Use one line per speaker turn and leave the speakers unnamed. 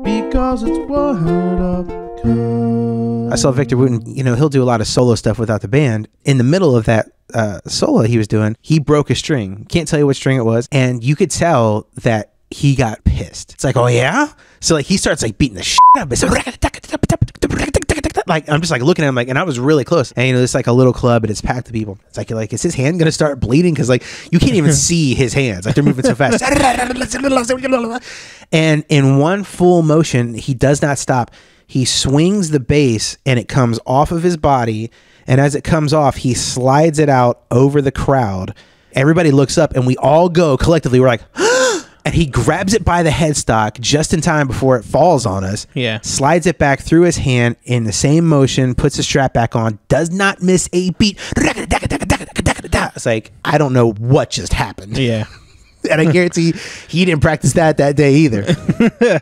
Because it's Up
I saw Victor Wooten, you know, he'll do a lot of solo stuff without the band. In the middle of that uh, solo he was doing, he broke a string. Can't tell you what string it was. And you could tell that he got pissed. It's like, oh yeah? So like he starts like beating the shit it. Like I'm just like looking at him like, and I was really close. And you know, it's like a little club and it's packed with people. It's like, you're like, is his hand gonna start bleeding? Because like you can't even see his hands. Like they're moving so fast. and in one full motion, he does not stop. He swings the bass and it comes off of his body. And as it comes off, he slides it out over the crowd. Everybody looks up and we all go collectively. We're like, and he grabs it by the headstock just in time before it falls on us.
Yeah.
Slides it back through his hand in the same motion, puts the strap back on, does not miss a beat. It's like, I don't know what just happened.
Yeah.
And I guarantee he didn't practice that that day either.